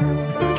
Bye.